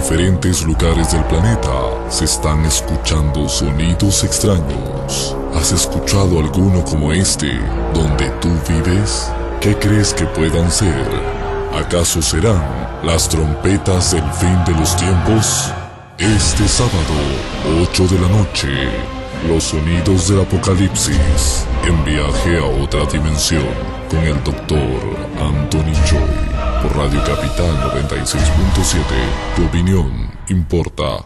diferentes lugares del planeta se están escuchando sonidos extraños. ¿Has escuchado alguno como este donde tú vives? ¿Qué crees que puedan ser? ¿Acaso serán las trompetas del fin de los tiempos? Este sábado, 8 de la noche, los sonidos del apocalipsis en viaje a otra dimensión con el doctor Radio Capital 96.7. Tu opinión importa.